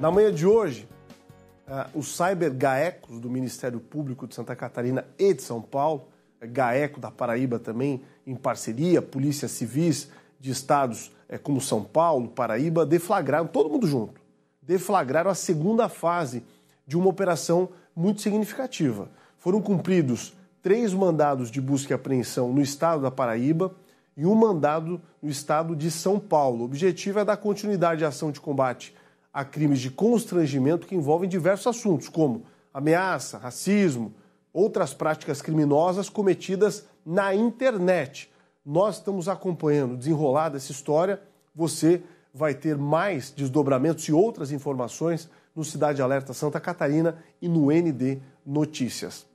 Na manhã de hoje, uh, os cyber GAECOS do Ministério Público de Santa Catarina e de São Paulo, GAECO da Paraíba também, em parceria, polícias civis de estados uh, como São Paulo, Paraíba, deflagraram, todo mundo junto, deflagraram a segunda fase de uma operação muito significativa. Foram cumpridos três mandados de busca e apreensão no estado da Paraíba e um mandado no estado de São Paulo. O objetivo é dar continuidade à ação de combate a crimes de constrangimento que envolvem diversos assuntos, como ameaça, racismo, outras práticas criminosas cometidas na internet. Nós estamos acompanhando desenrolar dessa história. Você vai ter mais desdobramentos e outras informações no Cidade Alerta Santa Catarina e no ND Notícias.